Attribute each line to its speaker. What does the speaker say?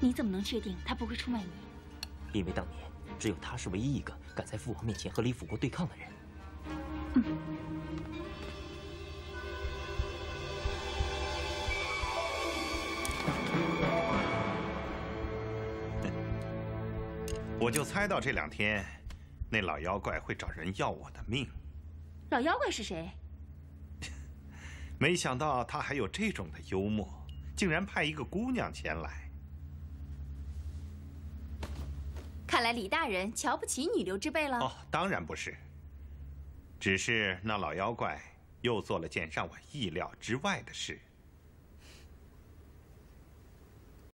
Speaker 1: 你怎么能确定他不会出卖你？
Speaker 2: 因为当年只有他是唯一一个敢在父王面前和李辅国对抗的人。
Speaker 3: 我就猜到这两天，那老妖怪会找人要我的命。
Speaker 1: 老妖怪是谁？
Speaker 3: 没想到他还有这种的幽默，竟然派一个姑娘前来。
Speaker 1: 看来李大人瞧不起女流之辈了。哦，
Speaker 3: 当然不是。只是那老妖怪又做了件让我意料之外的事。